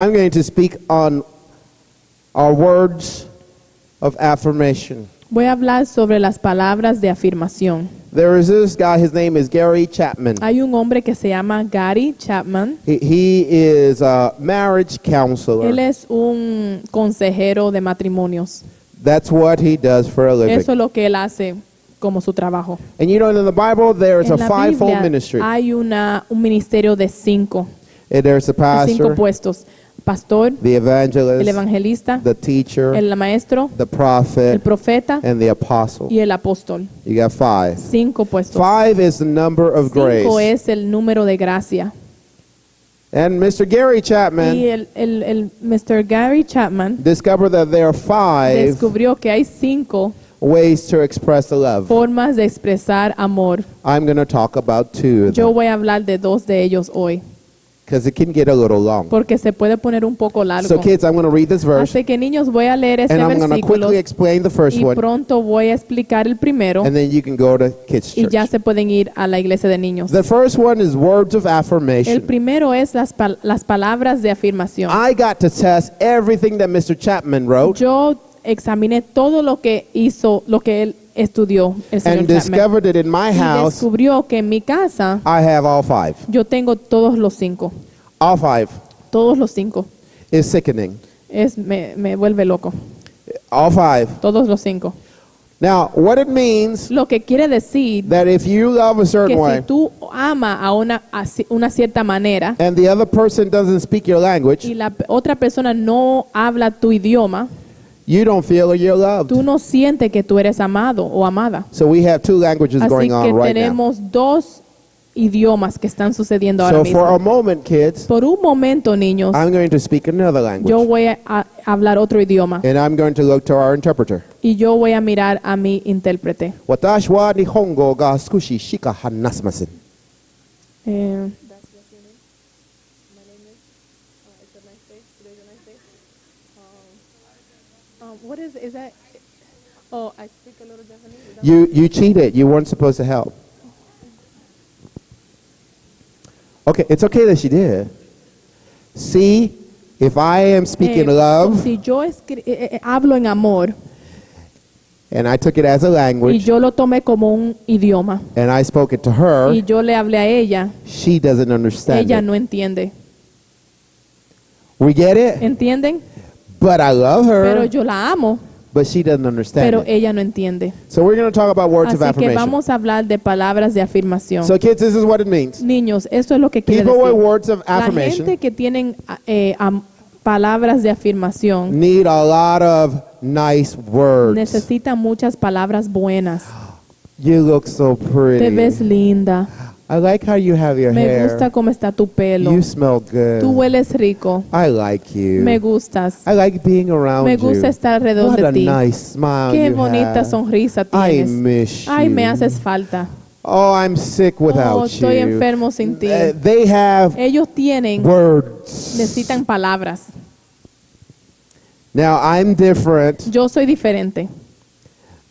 I'm going to speak on our words of affirmation. Voy a hablar sobre las palabras de afirmación. There is this guy, his name is Gary Chapman. Hay un hombre que se llama Gary Chapman. He, he is a marriage counselor. Él es un consejero de matrimonios. That's what he does for a living. Eso es lo que él hace como su trabajo. And you know, in the Bible, there is a En fivefold ministry. hay una, un ministerio de cinco, And there's a de cinco pastor, puestos. Pastor, the el evangelist, evangelista, the teacher, el maestro, the el prophet, profeta and the apostle. y el apóstol. You got five. Cinco puestos. Five is the number of Cinco grace. es el número de gracia. And Mr. Gary Chapman Y el, el, el Mr. Gary Chapman discovered that there are five descubrió que hay cinco ways to express the love. formas de expresar amor. I'm going to talk about two Yo voy a hablar de dos de ellos hoy, because it can get a little long. porque se puede poner un poco largo. So, kids, I'm going to read this verse Así que niños, voy a leer este and I'm going to quickly explain the first y one, pronto voy a explicar el primero and then you can go to kids' y ya church. se pueden ir a la iglesia de niños. The first one is words of El affirmation. primero es las, pal- las palabras de afirmación. I got to test everything that Mr. Chapman wrote Yo examiné todo lo que hizo, lo que él estudió, el señor and discovered that in my Y house descubrió que en mi casa I have all five. yo tengo todos los cinco. All five Todos los cinco. is sickening. Es, me, me vuelve loco. All five. Todos los cinco. Now, what it means Lo que quiere decir that if you love a que certain way si tú amas a una, a una cierta manera and the other person doesn't speak your language, y la otra persona no habla tu idioma, You don't feel you're loved. Tú no sientes que tú eres amado o amada. So we have two languages Así going on que tenemos dos idiomas que están sucediendo so ahora mismo. For a moment, kids, Por un momento, niños, I'm going to speak another language. yo voy a hablar otro idioma. And I'm going to look to our interpreter. Y yo voy a mirar a mi intérprete. What is is that? Oh, I speak a little Japanese. You, you cheated. You weren't supposed to help. Okay, it's okay that she did. See, if I am speaking Eh, love Si yo eh, eh, hablo en amor and I took it as a language yo lo tomé como un idioma and I spoke it to her, y yo le hablé a ella, she doesn't understand ella it. no entiende. We get it? ¿Entienden? But I love Pero her, yo la amo, but she doesn't understand pero it. ella no entiende. So we're going to talk about words of Así que affirmation. vamos a hablar de palabras de afirmación. So kids, this is what it means. Niños, esto es lo que quiere People with decir. words of La affirmation gente que tienen eh, am- palabras de afirmación need a lot of nice words. necesita muchas palabras buenas. You look so Te ves pretty. linda. I like how you have your Me hair. gusta cómo está tu pelo. You smell good. Tú hueles rico. I like you. Me gustas. I like being around Me you. gusta estar alrededor What de a ti. nice smile Qué you bonita have. sonrisa I tienes. miss Ay, me you. haces falta. Oh, I'm sick without Oh, estoy you. enfermo sin ti. Uh, they have Ellos tienen, words. necesitan palabras. Now I'm different. Yo soy diferente.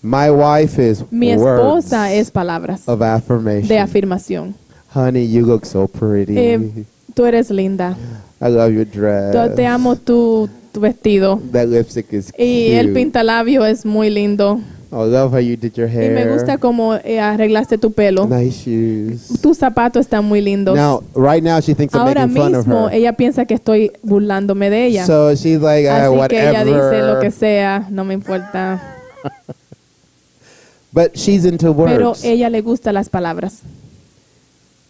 My wife is Mi words esposa es palabras of affirmation. de afirmación. Honey, you look so pretty. Eh, tú eres linda. I love your dress. Yo te amo tu, tu vestido. That lipstick is Y cute. el pintalabio es muy lindo. Oh, I love how you did your Y hair. me gusta cómo eh, arreglaste tu pelo. Nice shoes. Tus zapatos están muy lindos. Now, right now, she thinks I'm Ahora making fun of mismo her. ella piensa que estoy burlándome de ella. So she's like, ah, Así que ella dice lo whatever. que sea, no me importa. But she's into Pero words. ella le gusta las palabras.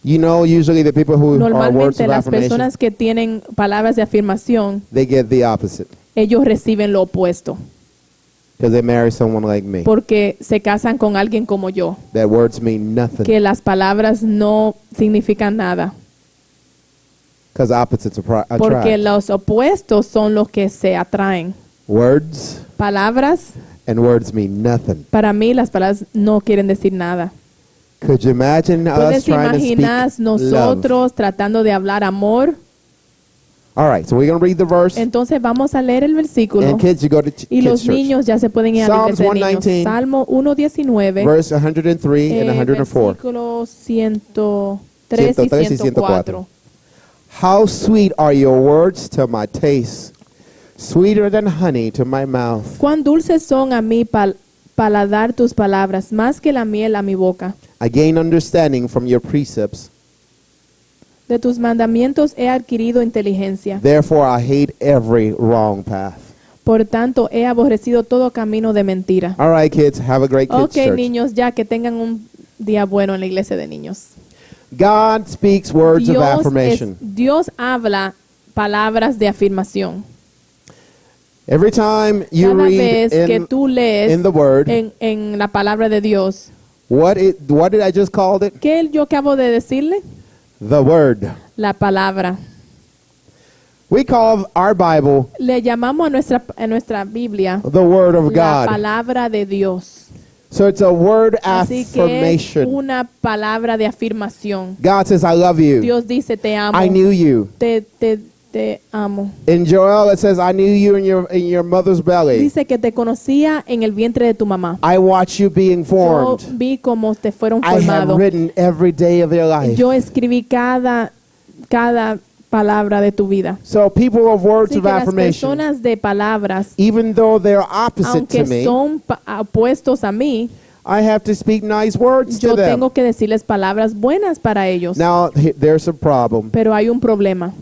You know, usually the people who are words Normalmente of las personas que tienen palabras de afirmación, they get the opposite ellos reciben lo opuesto, because they marry someone like me. porque se casan con alguien como yo, That words mean nothing que las palabras no significan nada, because opposites porque los opuestos son los que se atraen. Words Palabras, and words mean nothing. para mí las palabras no quieren decir nada. Could you imagine us Puedes trying to imaginar love? nosotros tratando de hablar amor. All right, so we're going to read the verse. Entonces vamos a leer el versículo. And kids, you go to ch- Y kids los church. niños ya se pueden ir a la Psalms iglesia de niños. 119, Salmo 119, Verse 103 and eh, 104. versículo 103 y 103 y 104. How sweet are your words to my taste, sweeter than honey to my mouth. Cuán dulces son a mi pal- paladar tus palabras, más que la miel a mi boca. I gain understanding from your precepts. De tus mandamientos he adquirido inteligencia. Therefore, I hate every wrong path. Por tanto, he aborrecido todo camino de mentira. All right, kids, have a great kids Ok, church. niños, ya que tengan un día bueno en la iglesia de niños. God speaks words of Dios, es- affirmation. Dios habla palabras de afirmación. Every time you Cada read vez que in, tú lees in the Word, en, en la palabra de Dios, what it, what did I just call it? ¿qué yo acabo de decirle? The Word. La palabra. We call our Bible Le llamamos a nuestra, a nuestra Biblia the Word of la God. palabra de Dios. So it's a word Así que es affirmation. una palabra de afirmación. God says, I love you. Dios dice, te amo. I knew you. Te, te, te amo. In Joel, it says, I knew you in your, in your mother's belly. Dice que te conocía en el vientre de tu mamá. I watched you being Yo formed. vi cómo te fueron I have written every day of your life. Yo escribí cada, cada palabra de tu vida. So people of words Así of que las affirmation, personas de palabras, even though they're opposite aunque to me, son pa- opuestos a mí, I have to speak nice words yo to them. tengo que decirles palabras buenas para ellos. Now, he- there's a problem. Pero hay un problema.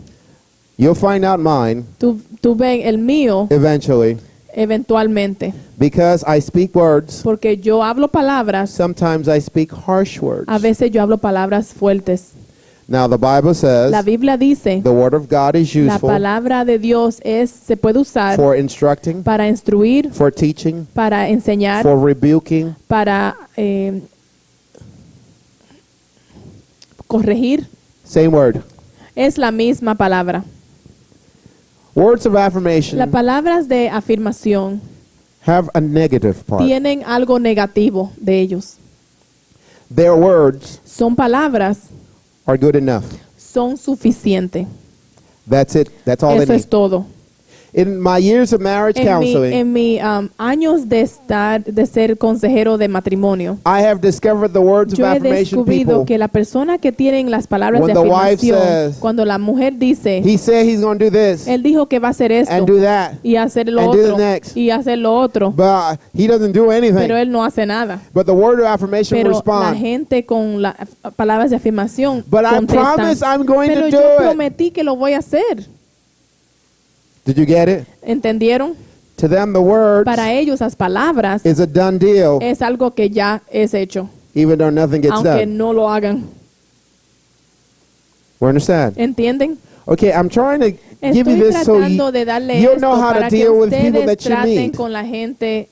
You'll find out mine Tú, tú ven el mío eventually eventualmente, because I speak words. porque yo hablo palabras, Sometimes I speak harsh words. a veces yo hablo palabras fuertes. Now, the Bible says La Biblia dice, the word of God is la useful palabra de Dios es se puede usar for instructing, para instruir, for teaching, para enseñar, for rebuking, para eh, corregir. same word. Es la misma palabra. Words of affirmation Las palabras de afirmación have a negative part. tienen algo negativo de ellos. Their words Son palabras, are good enough. son suficientes. That's it. That's all Eso they need. es todo. In my years of marriage En mi, counseling, en mi um, años de estar, de ser consejero de matrimonio, I have discovered the words of yo he affirmation people. que la persona que tienen las palabras When de the wife afirmación, says- cuando la mujer dice, He said he's going to do this él dijo que va a hacer esto and do that, y hacer lo and do the next. y hacer lo otro, but he doesn't do anything. pero él no hace nada. But the word of affirmation Pero la respond. gente con las palabras de afirmación But I promise I'm going pero to yo do it. prometí que lo voy a hacer. Did you get it? ¿Entendieron? To them, the words Para ellos las palabras is a done deal, es algo que ya es hecho, even though nothing gets aunque done. no lo hagan. We understand? ¿Entienden? Okay, I'm trying to give you this so tratando you, de darle you'll esto know how to para que deal with people ustedes that you traten meet. con la gente,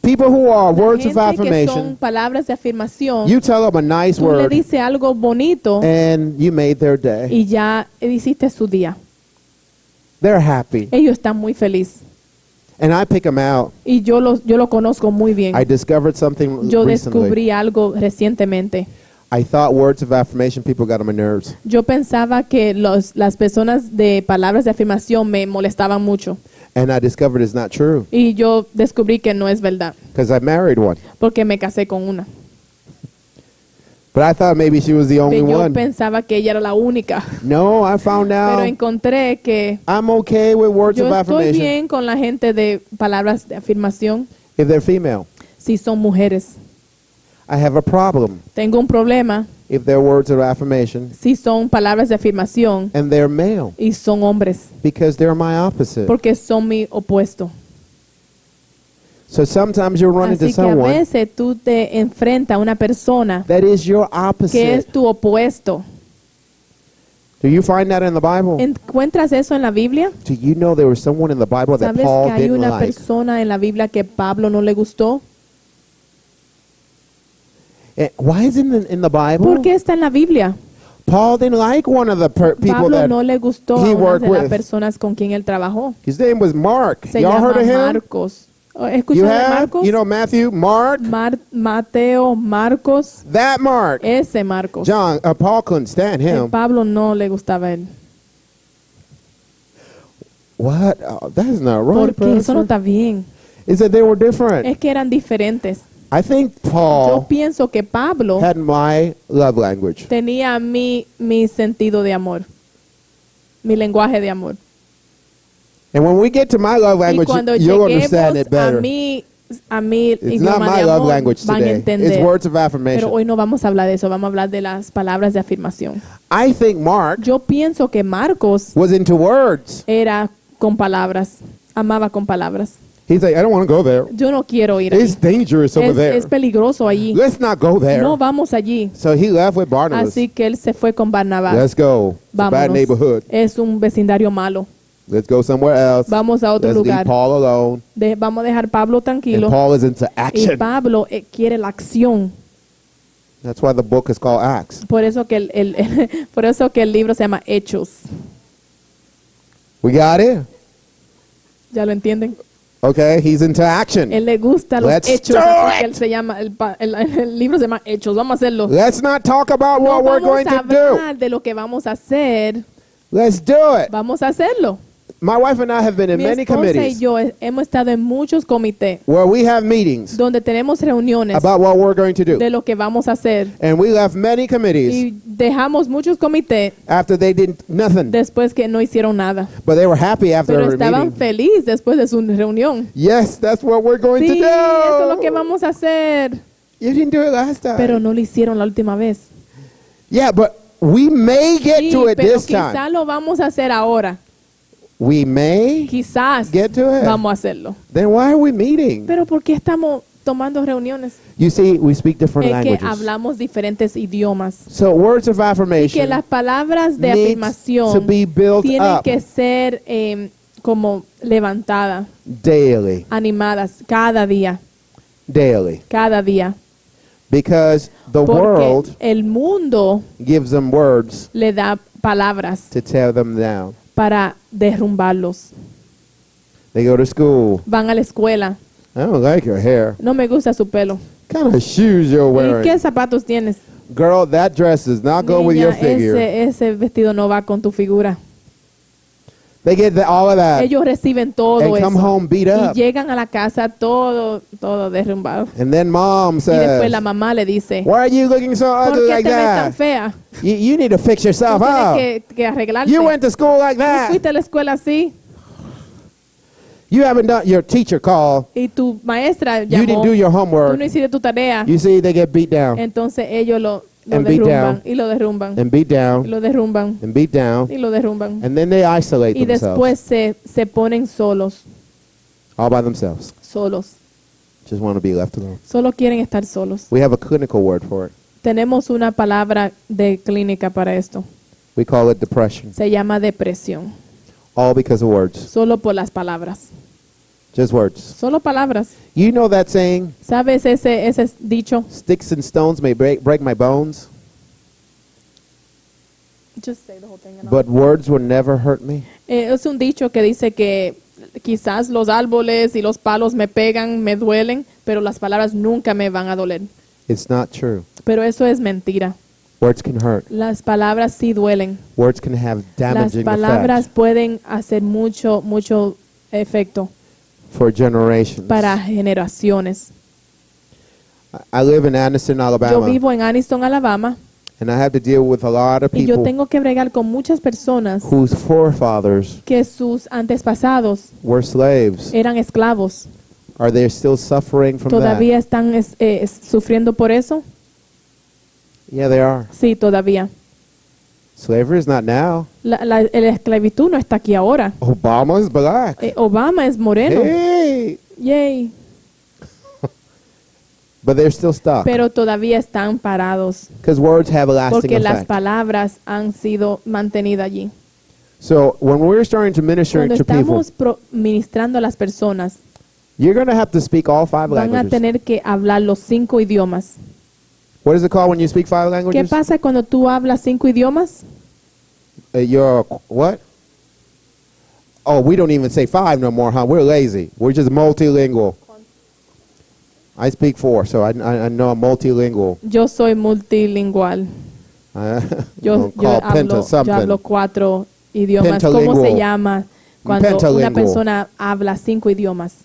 people who are la words of gente que son affirmation. palabras de afirmación. You tell them a nice Tú le word, dices algo bonito and you made their day. y ya hiciste su día. They're happy, Ellos están muy felices. and I pick them out. Y yo lo, yo lo conozco muy bien. I discovered something Yo recently. descubrí algo recientemente. I thought words of affirmation people got on my nerves, Yo pensaba que los, las personas de palabras de afirmación me molestaban mucho. and I discovered it's not true Y yo descubrí que no es verdad, because I married one. porque me casé con una. But I thought maybe she was the only yo one. pensaba que ella era la única. No, I found Pero out encontré que I'm okay with words yo of estoy affirmation bien con la gente de palabras de afirmación if they're female. si son mujeres. I have a problem Tengo un problema if they're words of affirmation si son palabras de afirmación and they're male y son hombres, because they're my opposite. porque son mi opuesto. So sometimes you run into Así que a someone veces tú te enfrentas a una persona that is your que opposite. es tu opuesto. Do you find that in the Bible? ¿Encuentras eso en la Biblia? Do you know there was someone in the Bible that ¿Sabes Paul que hay didn't una like? persona en la Biblia que Pablo no le gustó? Eh, Why isn't it in the Bible? ¿Por qué está en la Biblia? Paul didn't like one of the per- people Pablo that no le gustó he a una worked de las with. personas con quien él trabajó. His name was Mark. Se Y'all llama heard of him? Marcos. Oh, You ¿Escucharon de have? Marcos? You know Matthew, Mark, Mar- Mateo, Marcos, that Mark. ese Marcos. John, uh, Paul couldn't stand him. Pablo no le gustaba él. What? Oh, that is not right. Porque eso no está bien. He said they were different. Es que eran diferentes. I think Yo Paul pienso que Pablo had my love language. tenía mi, mi sentido de amor. mi lenguaje de amor. And when we get to my love language, you'll understand it lleguemos a better. mi, a mi It's not my love language today. It's words of Pero affirmation. hoy no vamos a hablar de eso, vamos a hablar de las palabras de afirmación. I think Mark Yo pienso que Marcos was into words. era con palabras, amaba con palabras. He's like, I don't want to go there. Yo no quiero ir It's allí. dangerous over Es, there. es peligroso allí. Let's not go there. No vamos allí. So he left with Barnabas. Así que él se fue con Barnabás. Let's go. It's a bad neighborhood. Es un vecindario malo. Let's go somewhere else. Vamos a otro Let's leave lugar. Paul alone. De- vamos a dejar Pablo And tranquilo. Paul is into Y action. Pablo eh, quiere la acción. That's why the book is called Acts. Por eso que el, el- por eso que el libro se llama Hechos. We got it? ¿Ya lo entienden? Okay, he's into action. Él le gusta los Let's hechos, do así que it. él se llama el, el- el libro se llama Hechos. Vamos a hacerlo. Let's not talk about No what we're vamos going a to do. hablar de lo que vamos a hacer. Let's do it. Vamos a hacerlo. My wife and I have been in Mi many esposa y committees yo he- hemos estado en muchos comités where we have meetings donde tenemos reuniones about what we're going to do. de lo que vamos a hacer And we left many committees y dejamos muchos comités after they did nothing, después que no hicieron nada. but they were happy after Pero estaban felices después de su reunión. Yes, that's what we're going Sí, to do. eso es lo que vamos a hacer. You didn't do it last time. Pero no lo hicieron la última vez. yeah, but we may get Sí, to it pero this quizá time. lo vamos a hacer ahora. We may. Quizás Get to it. vamos a hacerlo. Then why are we meeting? Pero ¿por qué estamos tomando reuniones? You see, we speak different Es que languages. hablamos diferentes idiomas. So words of Que affirmation las palabras de needs to afirmación be built tienen up que ser eh, como levantadas, daily, animadas cada día, daily, cada día. because the Porque world el mundo gives them words le da palabras to tear them down. Para derrumbarlos. They go to school. Van a la escuela. I don't like your hair. No me gusta su pelo. Kind of shoes you're ¿Y wearing? qué zapatos tienes? Girl, that dress does not go with Niña, your figure. ese, ese vestido no va con tu figura. They get the, all of that Ellos reciben todo and come eso. home beat Y up. llegan a la casa todo, todo derrumbado. And then mom Y después says, la mamá le dice, Why are you looking so ¿por ugly qué like te ves tan that? fea? You, you need to fix Tú yourself tienes up. que, que arreglarte. You went to school like Tú that. fuiste a la escuela así You haven't done your teacher call. y tu maestra You didn't llamó. do your Tú homework. no hiciste tu tarea. You see, they get beat down Entonces ellos lo, lo And beat derrumban down. y lo derrumban and beat y down lo derrumban and beat down. y lo derrumban. And then they isolate Y themselves después se, se ponen solos, all by themselves. solos. Just want to be left alone. Solo quieren estar solos. We have a clinical word for it. Tenemos una palabra de clínica para esto. We call it depression. Se llama depresión. All because of words. Solo por las palabras. Just words. Solo palabras. You know that saying, ¿Sabes ese, ese dicho? sticks and stones may break, break my bones, Just say the whole thing but words will never hurt me. Eh, es un dicho que dice que quizás los árboles y los palos me pegan, me duelen, pero las palabras nunca me van a doler. It's not true. Pero eso es mentira. Words can hurt. Las palabras sí duelen. Words can have Las damaging palabras effect pueden hacer mucho, mucho efecto for generations. para generaciones. I- live in Yo Alabama, vivo en Aniston, Alabama, and I have to deal with a lot of y yo people tengo que bregar con muchas personas whose forefathers que sus antepasados were slaves. eran esclavos. Are they still suffering from that? ¿Todavía están es- eh, sufriendo por eso? Yeah, they are. Sí, todavía. Slavery is not now. La, la- la esclavitud no está aquí ahora. Obama is black. Eh, Obama es moreno. Hey, Yay. but they're still stuck Pero todavía están parados because words have a lasting porque las effect. palabras han sido mantenidas allí. So when we're starting to minister Cuando to people, estamos pro- ministrando a las personas, you're going to have to speak all five van a languages. tener que hablar los cinco idiomas. What is it called when you speak five ¿Qué languages? pasa cuando tú hablas cinco idiomas? Uh, you're what? Oh, we don't even say five no more, huh? We're lazy. We're just multilingual. I speak four, so I, I, I know I'm multilingual. Yo soy multilingual. Uh, Yo, yo, penta hablo, yo hablo cuatro idiomas. ¿Cómo se llama cuando una persona habla cinco idiomas?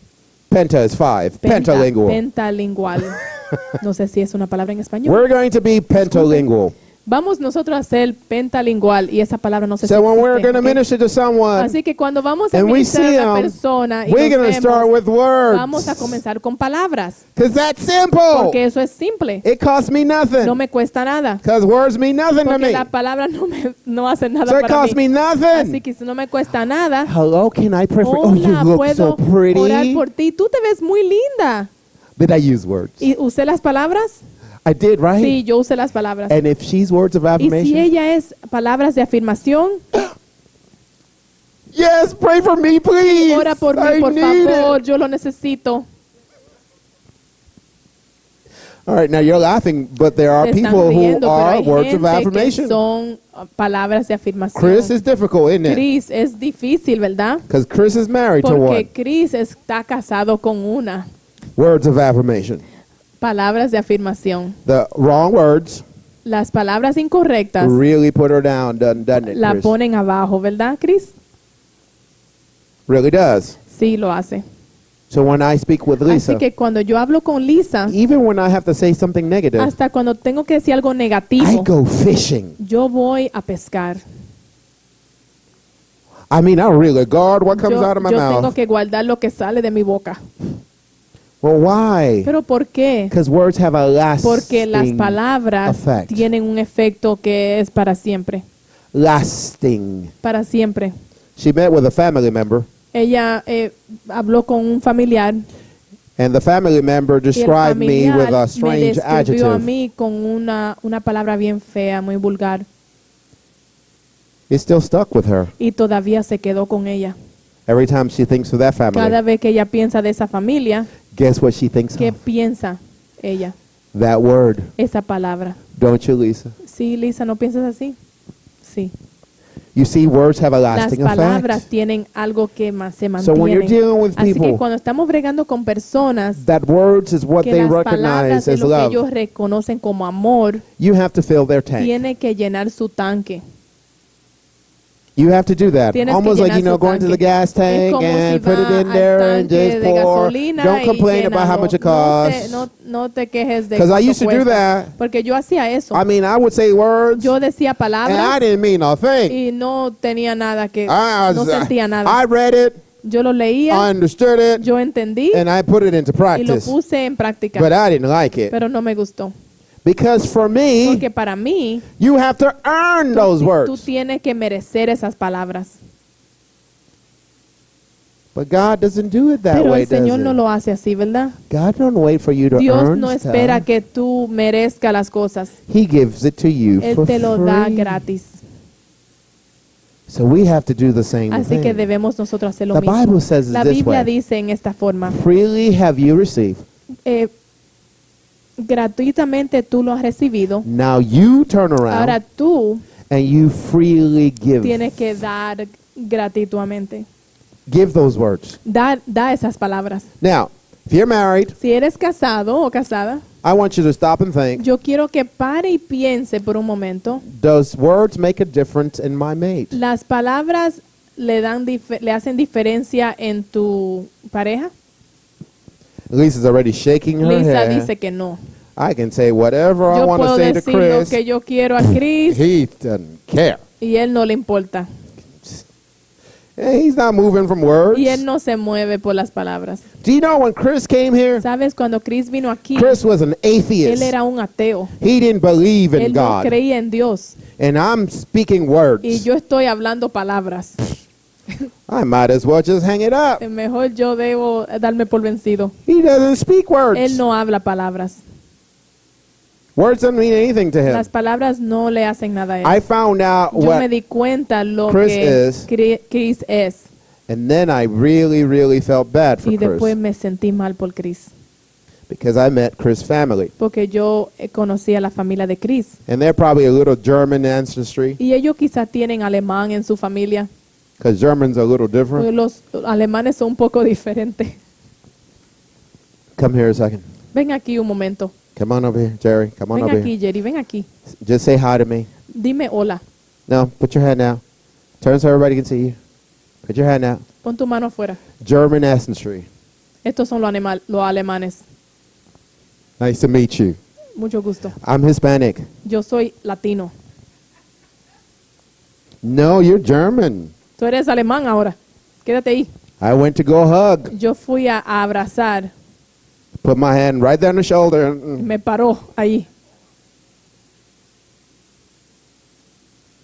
Penta is five. Penta- Pentalingual. Pentalingual. No sé si es una palabra en español. We're going to be pentalingual. Vamos nosotros a ser pentalingual y esa palabra no se So when we're going to minister to someone Así que cuando vamos a ministrar a una persona y we're to start with vamos a words. comenzar con palabras. Because that's simple. Porque eso es simple. It costs me No nothing. me cuesta nada. Because words mean nothing to Porque me. la palabra no, me, no hace nada So it para costs mí. me Así nothing. que si no me cuesta nada, Hello, can I pray for Oh, you look puedo so pretty. orar por ti. Tú te ves muy linda. Did I use words? ¿Y usé las palabras? I did, right? Sí, yo usé las palabras. And if she's words of Y si affirmation, ella es palabras de afirmación, yes, pray for me, please. ora por mí, I por need favor, it. yo lo necesito. All right, now you're laughing, but there are están people who riendo, pero are hay words of gente que affirmation. son uh, palabras de afirmación. Chris is difficult, isn't it? Chris es difícil, ¿verdad? Because Chris is married to Porque one. Chris está casado con una. Words of affirmation. Palabras de afirmación. The wrong words Las palabras incorrectas really put her down, doesn't, doesn't it, la Chris? ponen abajo, ¿verdad, Chris? Really does. Sí, lo hace. So when I speak with Lisa, Así que cuando yo hablo con Lisa, even when I have to say something negative, hasta cuando tengo que decir algo I negativo, go fishing. yo voy a pescar. I mean, I really guard what comes Yo, out of my yo tengo mouth. que guardar lo que sale de mi boca. Well, why? ¿Pero por qué? Because words have a lasting Porque las palabras effect. tienen un efecto que es para siempre. lasting. Para siempre. She met with a family member, Ella eh, habló con un familiar and the family member described me with a me strange a adjective. mí con una, una palabra bien fea, muy vulgar. It still stuck with her Y todavía se quedó con ella. Every time she thinks of that Cada family. vez que ella piensa de esa familia, Guess what she thinks ¿qué of? piensa ella? That word. Esa palabra. Don't you, Lisa? Sí, Lisa, ¿no piensas así? Sí. You see, words have a Las lasting palabras effect. tienen algo que más se So when you're mantiene. dealing with Así que people, cuando estamos bregando con personas that words is what que they las palabras recognize as lo que love. ellos reconocen como amor, You have to fill their tank. tiene que llenar su tanque. You have to do that. Tienes Almost like, you know, going to the gas tank and si put it in there and just pour. Don't complain about how much it No te, costs. no, no te quejes de 'Cause I used to do that. Porque yo hacía eso. I mean, I would say words, yo decía and I didn't mean a thing. y no tenía nada que, I, no was- sentía nada. I read it, yo lo I understood it, yo entendí and I put it into y lo practice. puse en práctica. But I didn't like it. pero no me gustó. Because for me, Porque para mí, you have to earn those tú words. tienes que merecer esas palabras. But God doesn't do it that Pero way, el Señor no lo hace así, ¿verdad? God don't wait for you to Dios earn no espera stuff. que tú merezcas las cosas. He gives it to you Él for te lo da gratis. So we have to do the same Así que thing. debemos nosotros hacer lo The mismo. Bible says La this Biblia way. dice en esta forma, Freely have you received. eh, gratuitamente tú lo has recibido. Now you turn around Ahora tú and you freely give. tienes que dar gratuitamente. Give those words. Da, da esas palabras. Now, if you're married, Si eres casado o casada, I want you to stop and think, yo quiero que pare y piense por un momento. does words make a difference in my mate? ¿Las palabras le, dan le hacen diferencia en tu pareja? Lisa's already shaking her Lisa head. dice que no. I can say whatever I Yo want to puedo say to decir lo Chris. que yo quiero a Chris He doesn't care. y él no le importa. Eh, He's not moving from words. Y él no se mueve por las palabras. Do you know when Chris came here? ¿Sabes? Cuando Chris vino aquí, Chris was an él atheist. era un ateo. He didn't believe in Él no God. creía en Dios. And I'm speaking words. Y yo estoy hablando palabras. I might as well just hang it up. Mejor yo debo darme por vencido. He doesn't speak words. Él no habla palabras. Words don't mean anything to him. Las palabras no le hacen nada a él. I found out Yo me what, di cuenta lo Chris que is. Chris es. and then I really, really felt bad for Y después Chris me sentí mal por Chris. because I met Chris' family, Porque yo eh, conocí a la familia de Chris. and they're probably a little German ancestry Y ellos quizás tienen alemán en su familia. Because Germans are a little different. los alemanes son un poco diferentes. Come here a second. Ven aquí un momento. Come on over here, Jerry. Come on Ven over aquí, here. Jerry, ven aquí. Just say hi to me. Dime hola. No, put your hand out. Turn so everybody can see you. Put your hand out. Pon tu mano afuera. German ancestry. Estos son los, anima- los alemanes. Nice to meet you. Mucho gusto. I'm Hispanic. Yo soy latino. No, you're German. Tú eres alemán ahora. Quédate ahí. I went to go hug, Yo fui a, a abrazar. put my hand right there on the shoulder. mm, Me paró ahí.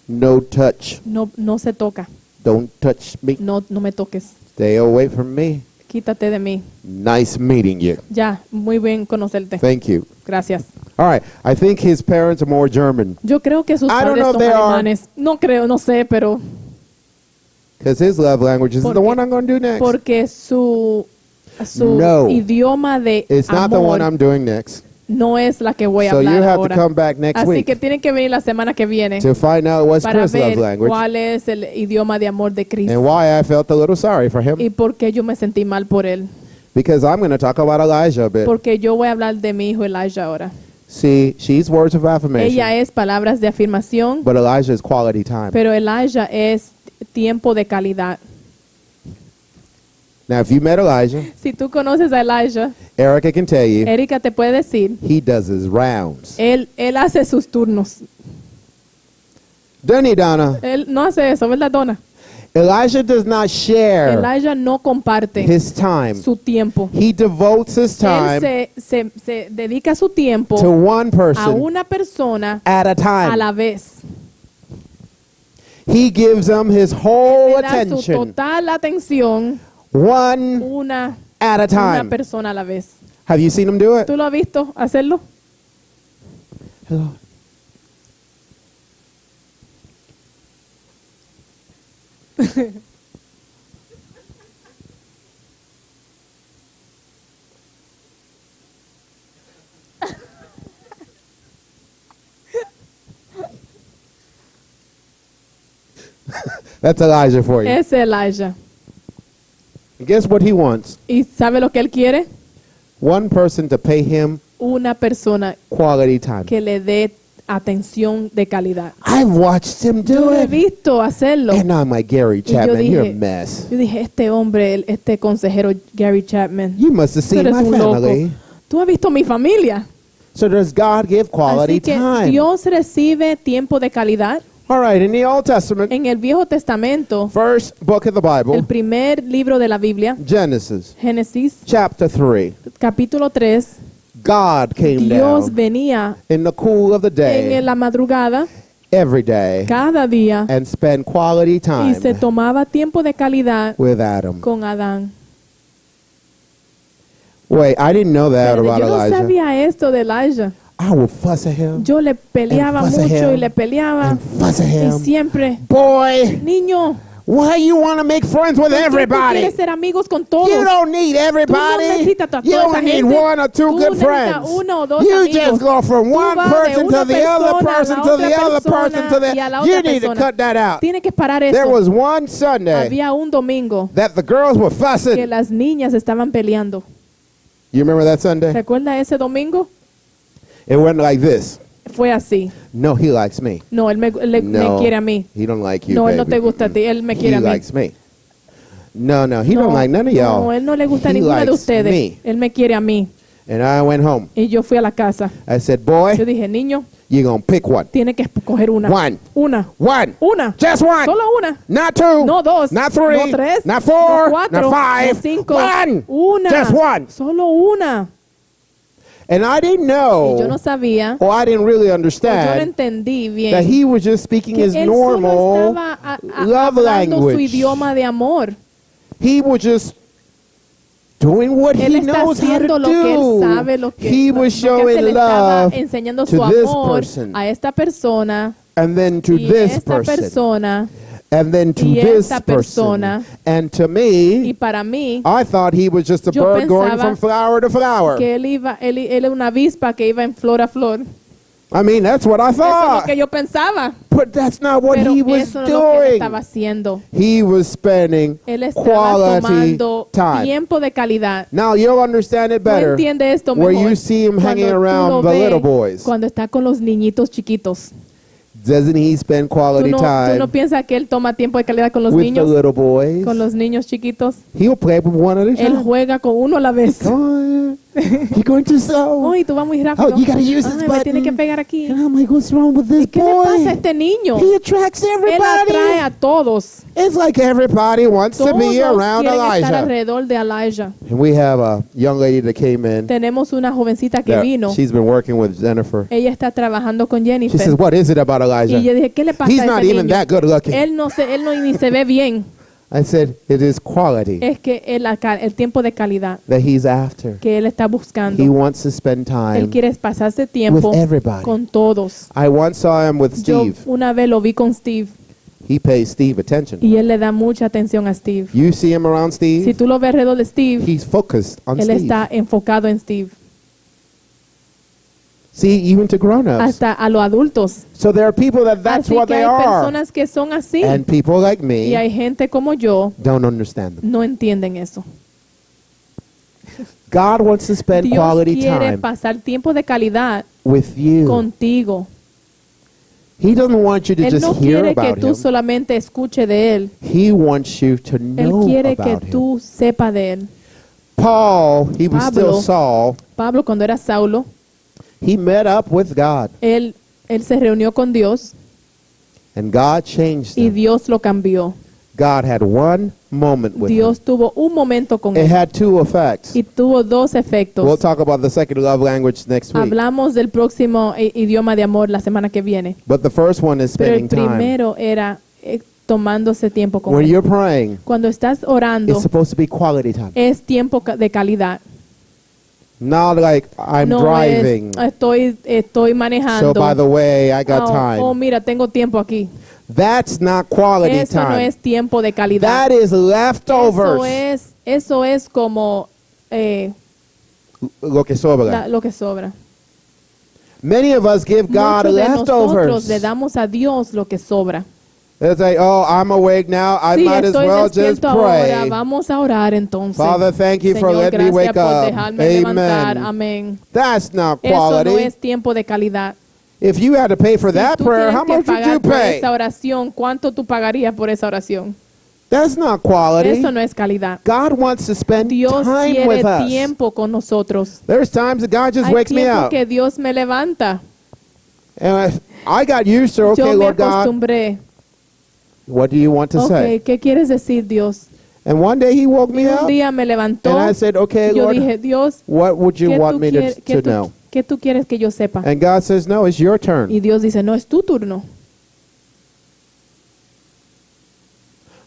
No touch. No, no se toca. Don't touch me. No, no me toques. Stay away from me. Quítate de mí. Nice meeting you. Ya, muy bien conocerte. Thank you. Gracias. All right. I think his parents are more German Yo creo que sus I don't padres son they are. alemanes. No creo, no sé, pero because his love language is the Porque- one I'm going to do next. porque su su No. idioma de It's not the amor one I'm doing next. no es la que voy a So you hablar have ahora. to come back next Así week que tienen que venir la semana que viene to find out what's para Chris' love language cuál es el idioma de amor de and Cristo why I felt a little sorry for him y por qué yo me sentí mal por él. because I'm going to talk about Elijah a bit. Porque yo voy a hablar de mi hijo Elijah ahora. See, she's words of affirmation, Ella es palabras de afirmación, but Elijah is quality time. pero Elijah es tiempo de calidad. Now, if you met Elijah, Si tú conoces a Elijah, Erica can tell you Erika te puede decir, he does his rounds. él, él hace sus turnos. Doesn't he, Donna? Él no hace eso, ¿verdad, Donna? Elijah does not share Elijah no comparte his time. su tiempo. He devotes his Él time se, se, se dedica su tiempo to one a person una persona at a a time. la vez. He gives them his whole su attention, total atención one una, at a una time. persona a la vez. Have you seen him do it? ¿Tú lo has visto hacerlo? Hello. That's Elijah for you. Es Elijah. And guess what he wants? ¿Y sabe lo que él quiere? One person to pay him Una persona quality time. que le dé atención de calidad. I've watched him Yo do lo he it. visto hacerlo. And I'm like, Gary Y yo Chapman, you're a dije- mess. Yo dije, este hombre, el- este consejero Gary Chapman, You must have tú seen eres my un loco. family. Tú has visto mi familia. So does God give quality Así que time? Dios recibe tiempo de calidad. All right, in the Old Testament, En el Viejo Testamento, first book of the el Bible, primer libro de la Biblia, Genesis, Génesis, chapter 3, capítulo 3, God came Dios down venía in the cool of the en day, la madrugada, every day, cada día, and spend quality y se time tomaba tiempo de calidad with Adam. con Adán. Wait, I didn't know that Pero about yo no Elijah. sabía esto de Elijah. I will fuss at him Yo le peleaba And fuss at mucho him. y le peleaba. and fuss at Y him. siempre, Boy, niño, why you want to make friends with ¿por qué tú everybody? quieres ser amigos con todos? You don't need Tú no everybody. a You only need one or two Tú good friends. uno o dos You amigos. just go from one person to the other person to the other person to y the. You need to persona. cut that out. Tienes que parar There eso. was one Sunday Había un domingo that the girls were que fussing. las niñas estaban peleando. You remember that Sunday? ¿Recuerda ese domingo? It went like this. Fue así. No, he likes me. No, él me, le- me No, quiere a mí. he don't like you. No, él no te gusta a ti, él me He quiere a mí. likes me. No, no, he no, don't like none of y'all. No, él no le gusta a He ninguna de likes ustedes. me. Él me quiere a mí. And I went home. Y yo fui a la casa. I said, boy, Yo dije, niño, you're gonna pick one. tiene que escoger una. One. Una. One. Una. Just one. Solo una. Not two. No dos. Not three. No tres. Not four. No cuatro. Not five. No cinco. One. Una. Just one. Solo una. And I didn't know, Y yo no sabía. or I didn't really o yo no understand, entendí bien. that he was just speaking his normal a- a- love language. idioma de amor. He was just doing what Él he knows how to haciendo lo que él sabe, do. lo que, He was lo que hace, le showing love to this person. a esta persona and then to this esta person persona and then to y this esta person. persona. And to y me, para mí I thought he was just a bird going from flower to flower. que él iba él, él era una avispa que iba en flor a flor. I mean, that's what I Eso es lo thought. que yo pensaba. But that's not what Pero he was eso no es lo que él doing. estaba haciendo. He was spending Él estaba quality time. tiempo de calidad. Now you'll understand it better esto where you see him hanging around the little boys. Cuando está con los niñitos chiquitos. Doesn't he spend ¿Tú quality tú time no piensas que él toma tiempo de calidad con los with niños? the little boys? Con los niños chiquitos. He'll play with one at a Él time. juega con uno a la vez. You're going too slow. Uy, tú vas muy rápido. Oh, you gotta use this Ay, me tiene que button. pegar aquí. And I'm like, what's wrong with this ¿Qué le pasa a este niño? He attracts Él atrae everybody. a todos. It's like everybody wants to Todos be around quieren estar Elijah. alrededor de Elijah. And we have a young lady that came in. Tenemos una jovencita que that vino. She's been working with Jennifer. Ella está trabajando con She Jennifer. says, what is it about y Elijah? yo dije, ¿qué le pasa He's a not ese even niño? that good looking. Él no se, él no ni se ve bien. I said, it is quality Es que el, tiempo de calidad that he's after. que él está buscando. He wants to spend Él time. quiere pasarse tiempo with everybody. con todos. I once saw him with Yo Steve. una vez lo vi con Steve He pays Steve attention. y él le da mucha atención a Steve. You see him around Si Steve, tú lo ves alrededor de Steve, he's focused on él Steve. está enfocado en Steve. See, even to grown-ups. Hasta a los adultos. So there are people that that's Así what que they hay are. personas que son así. And people like Y me hay gente como yo don't understand them. no entienden eso. God wants to spend Dios quality quiere time pasar tiempo de calidad with you. contigo. He doesn't want you to Él just no hear quiere que tú him. solamente escuche de él. He wants you to Él know quiere que him. tú sepa de él. Paul, he was Pablo. still Saul. Pablo cuando era Saulo, He met up with God, él, él se reunió con Dios and God changed y him. Dios lo cambió. God had one moment with Dios tuvo un momento con him. It él had two effects. y tuvo dos efectos. We'll talk about the second love language next week. Hablamos del próximo idioma de amor la semana que viene. But the first one is Pero el spending time. primero era eh, tomándose tiempo con When él. you're praying, Cuando estás orando, it's supposed to be quality time. es tiempo de calidad. Not like I'm no driving. es, estoy, estoy So manejando. by the way, I got oh, time. oh, mira, tengo tiempo aquí. That's not quality Eso no time. es tiempo de calidad. That is leftovers. Eso es, eso es como eh, Lo que sobra. la- lo que sobra. Many of us give God Muchos de nosotros leftovers. le damos a Dios lo que sobra. It's like, oh, I'm awake now. I sí, might as well just ahora. pray. Vamos a orar entonces. Father, thank you for letting me wake up. levantar. Amen. Amén. That's not Eso quality. no es tiempo de calidad. If you had to pay for si that prayer, how much would you pay? esa oración, ¿cuánto tú pagarías por esa oración? That's not quality. Eso no es calidad. God wants to spend Dios time quiere with us. tiempo con nosotros. There's times that God just Hay wakes me up. que Dios me levanta. And I, I got used to, okay, Yo me Lord God. What do you want to Ok, say? ¿qué quieres decir, Dios? And one day he woke me up, día me levantó. and I said, okay, Yo Lord, dije, Dios, what would you ¿qué want me to, to know? qué tú quieres que yo sepa? And God says, no, it's your turn. Y Dios dice, no, es tu turno.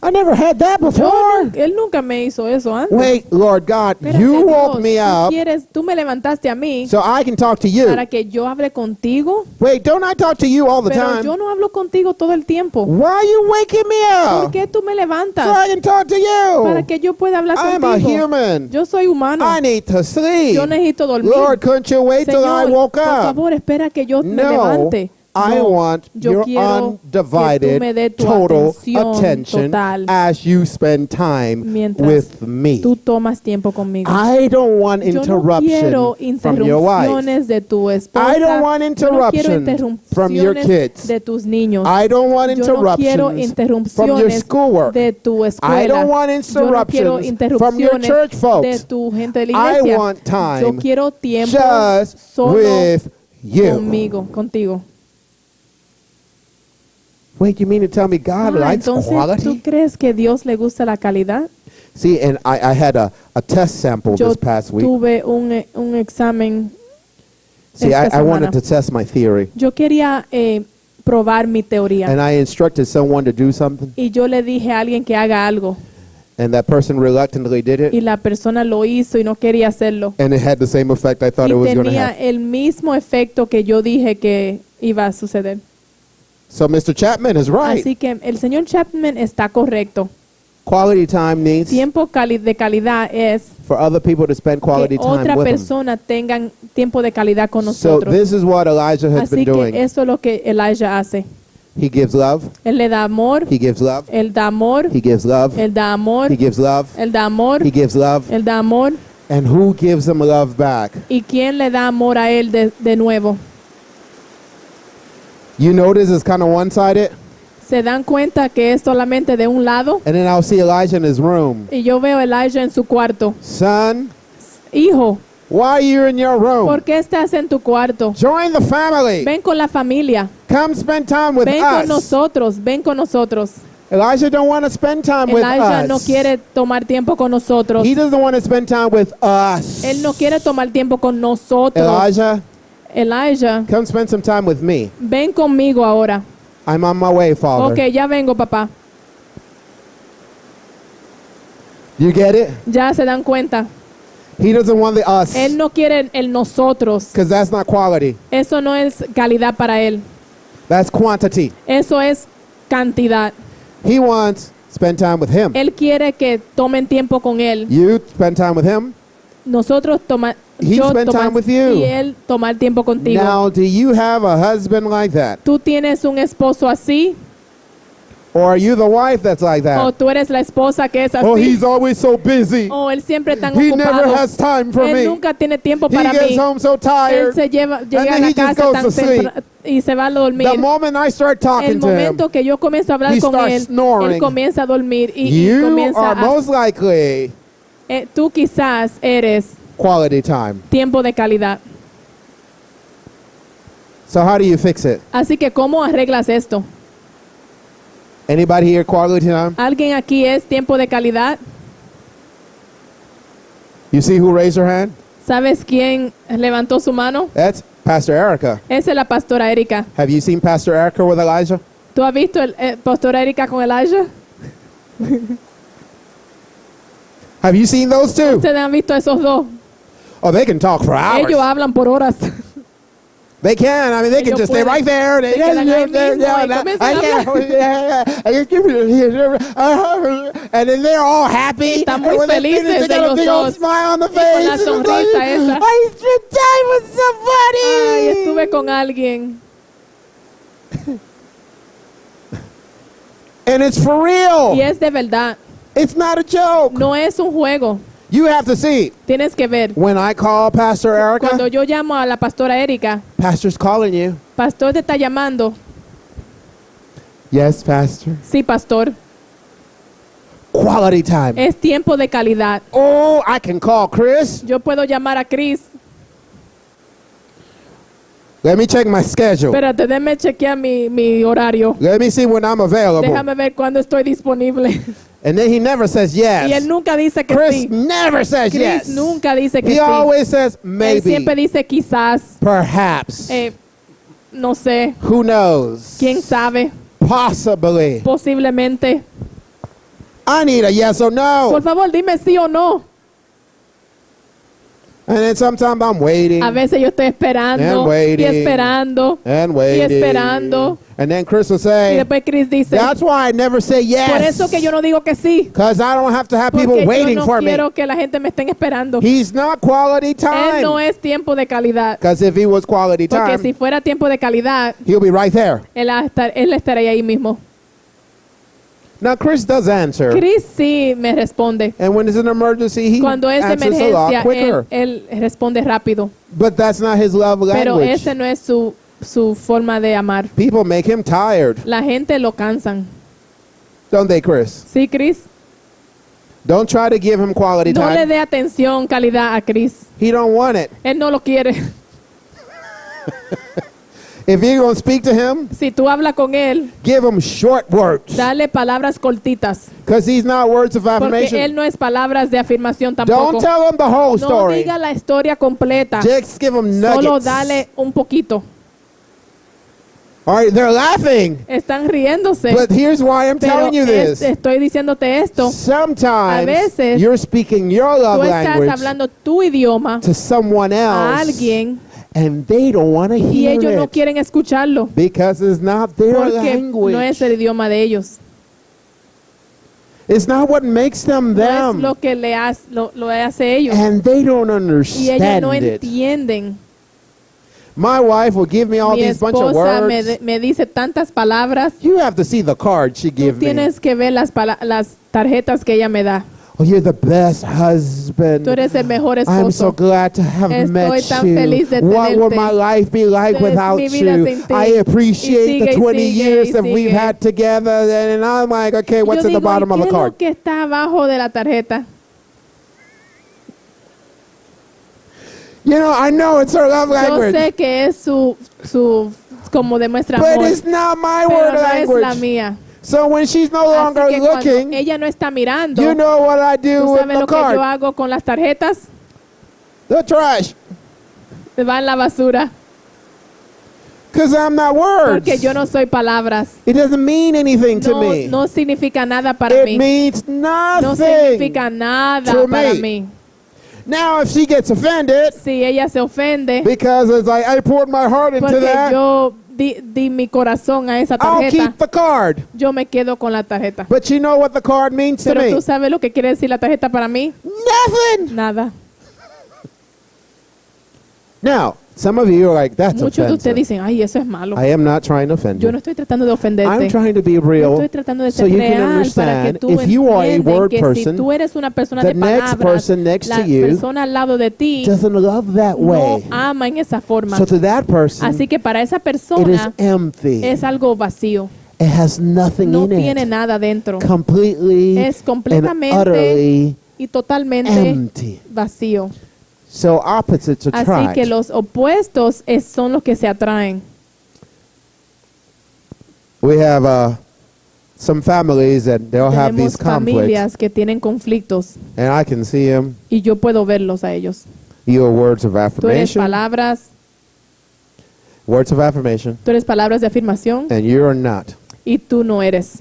I never had that before. nun- él nunca me hizo eso antes. Wait, Lord God, Espérate, you Dios, woke me tú, up quieres, tú me levantaste a mí so I can talk to you. para que yo hable contigo, Wait, don't I talk to you all the pero time? yo no hablo contigo todo el tiempo. Why are you waking me ¿Por up? qué tú me So levantas? I can talk to Para you. que yo pueda hablar I'm a contigo. human. Yo soy humano. I need to sleep. Yo necesito dormir. Lord, couldn't you wait till I Señor, woke por up? favor, espera que yo me No, levante. I want yo your quiero que tú undivided me dé tu total attention as you spend time with me. tú tomas tiempo conmigo. I don't want interruption from your wife. de tu esposa. I don't want Yo no from your kids. de tus niños. I don't want Yo no interruptions from your schoolwork. de tu escuela. I don't want Yo no interruptions from your church de folks. tu gente de la I want time Yo quiero tiempo just solo with you. conmigo, contigo. Wait, you mean to tell me God Ah, likes entonces, ¿tú quality? crees que Dios le gusta la calidad? See, and I, I had a, a test sample Yo this past week. tuve un, eh, un examen. See, I, esta I wanted semana. to test my theory. Yo quería eh, probar mi teoría. And I instructed someone to do something, y yo le dije a alguien que haga algo. and that person reluctantly did Y it, la persona lo hizo y no quería hacerlo. and it had the same effect I thought y it was going to tenía have. el mismo efecto que yo dije que iba a suceder. So Mr. Chapman is right. Así que el señor Chapman está correcto. Quality time needs Tiempo cali- de calidad es for other people to spend quality que time otra with him. persona tiempo de calidad con So nosotros. this is what Elijah has Así been que doing. eso es lo que Elijah hace. He gives love. Él le da amor, He gives love. él da amor, He gives love. él da amor, He gives love. él da amor, He gives love. él da amor. And who gives him love back? ¿Y quién le da amor a él de, de nuevo? You notice it's kind of one-sided. Se dan cuenta que es solamente de un lado. And then I'll see Elijah in his room. Y yo veo a Elijah en su cuarto. Son, Hijo, Why are you in your room? ¿Por qué estás en tu cuarto? Join the family. Ven con la familia. Come spend time with Ven con us. nosotros. Ven con nosotros. Elijah don't want to spend time with Elijah us. no quiere tomar tiempo con nosotros. He doesn't want to spend time with us. Él no quiere tomar tiempo con nosotros. Elijah, Elijah, come spend some time with me. ven conmigo ahora. I'm on my way, Father. Ok, ya vengo, papá. You get it? Ya se dan cuenta. He doesn't want the us Él no quiere el nosotros. because that's not quality. Eso no es calidad para él. That's quantity. Eso es cantidad. He wants spend time with him. Él quiere que tomen tiempo con él. You spend time with him. Nosotros tomar He yo spent tomar- time with you. y él tomar tiempo contigo. Now, do you have a husband like that? Tú tienes un esposo así Or are you the wife that's like o that? tú eres la esposa que es así. Oh, he's always so busy. o él siempre tan He ocupado. never has time for él me. nunca tiene tiempo He para gets mí. home so Él tired. se lleva, llega a he la casa tan to sleep. tempra- y se va a dormir. The moment I start talking El to him, momento que yo comienzo a hablar he con starts él, snoring. él comienza a dormir y, y you comienza are a... most likely eh, tú quizás eres quality time. tiempo de calidad. So how do you fix it? Así que, ¿cómo arreglas esto? Anybody here quality time? ¿Alguien aquí es tiempo de calidad? You see who raised her hand? ¿Sabes quién levantó su mano? That's Pastor Erica. Esa es la pastora Erika. Have you seen Pastor Erica with Elijah? ¿Tú has visto el eh, pastora Erika con Elijah? Have you seen those two? ¿Ustedes han visto esos dos? Oh, they can talk for hours. Ellos hablan por horas. They can. I mean, they can just stay right there. They, Se quedan ahí mismo yeah, y that- comienzan I a can't- yeah, yeah. And then they're all happy. Están And muy when they finish, felices they got a big old dos. smile on the Y con la face. and sonrisa like, esa. I spent time with somebody. Ay, estuve con alguien. And it's for real. Y es de verdad. It's not a joke. No es un juego. You have to see. Tienes que ver. When I call Pastor Cuando Erica, yo llamo a la pastora Erika, Pastor's calling you. pastor te está llamando. Yes, Pastor. Sí, pastor. Quality time. Es tiempo de calidad. Oh, I can call Chris. Yo puedo llamar a Chris. Let me check my schedule. Espérate, déjame chequear mi, mi horario. Let me see when I'm available. Déjame ver cuándo estoy disponible. And then he never says Y él yes. nunca dice que Chris sí. never says Chris yes. nunca dice que He sí. always says Él siempre maybe, dice quizás. perhaps, eh, no sé. who knows, ¿Quién sabe? possibly. Posiblemente. I need a yes or no. Por favor, dime sí o no. And then sometimes I'm waiting A veces yo estoy esperando And y waiting. esperando. and waiting. esperando. And then Chris will Y say, después Chris dice, that's why I never say yes. por eso que yo no digo que sí. Because I don't have to have Porque people yo waiting no for me. quiero que la gente me estén esperando. He's not quality Él no time. es tiempo de calidad. Because if he was quality Porque time, si fuera tiempo de calidad, he'll be right there. él, estar- él estaría ahí mismo. Now, Chris does answer. Chris sí me responde. And when it's an emergency, he Cuando es answers a lot quicker. él, él responde rápido. But that's not his love Pero language. ese no es su, su forma de amar. People make him tired, La gente lo cansan. don't they, Chris? ¿Sí, Chris? Don't try to give him quality No le time. dé atención, calidad a Chris. He don't want it. Él no lo quiere. If you're going to speak to him, Si tú hablas con él, give him short words. dale palabras cortitas. Because he's not words of Porque él affirmation. no es palabras de afirmación tampoco. Don't tell him the whole No story. diga la historia completa. Just give him Solo nuggets. dale un poquito. All right, they're laughing. Están riéndose. But here's why I'm Pero telling you this. estoy diciéndote esto. Sometimes A veces, you're speaking your love Tú estás language hablando tu idioma to someone a else, alguien and they don't want to y hear ellos no it quieren escucharlo because it's not their porque language. no es el idioma de ellos. It's not what makes them No es them, lo que le hace, lo, lo hace ellos. and they don't Y ellos understand no it. entienden. My wife will give me all Mi these bunch of esposa me, words. de- me dice tantas palabras. You have to see the card she Tú gave me. tienes que ver las, pala- las tarjetas que ella me da. Oh, you're the best husband. Tú eres el mejor I'm so glad to have Estoy met tan you. feliz de What would my life be like Es without you? I appreciate sigue, the 20 sigue, years that we've had together. And I'm like, okay, what's Yo at the bottom of the card? que está abajo de la tarjeta? You know, I know it's her love Yo language, sé que es su, su como demuestra but amor, it's not my pero word no es la language. mía. So when she's no Así longer que cuando looking, ella no está mirando, you know what I do ¿tú with sabes the lo que yo card? hago con las tarjetas? The trash. Se va en la basura. Because I'm not words. Porque yo no soy palabras. It doesn't mean anything to No, me. no significa nada para it mí. means No nothing. significa nada to para me. mí. Now, if she gets offended Si ella se ofende because it's like I poured my heart into porque that, yo di, di mi corazón a esa I'll tarjeta, keep the card. yo me quedo con la tarjeta. But you know what the card means to Pero me? tú sabes lo que quiere decir la tarjeta para mí? Nothing. Nada. Now, some of you are like, that's Muchos de ustedes dicen, ay, eso es malo. I am not trying to offend Yo you. no estoy tratando de I'm ofenderte. trying to be Yo real estoy tratando de so ser you can real para que understand tú if you are a word que si person, tú eres una persona the de next person next la to you persona al lado de ti doesn't love that no way. ama en esa forma. So to that person, Así que para esa it is persona empty. es algo vacío. It has nothing No in tiene it. nada dentro. Completely Es and completamente utterly y totalmente empty. vacío. So opposites Así attract. que los opuestos es- son los que se atraen. We have uh, some families that they'll have these conflicts, familias que tienen conflictos and I can see them. y yo puedo verlos a ellos. Your words of Tú eres affirmation, palabras, words of affirmation, tú eres palabras de afirmación and you're not. y tú no eres.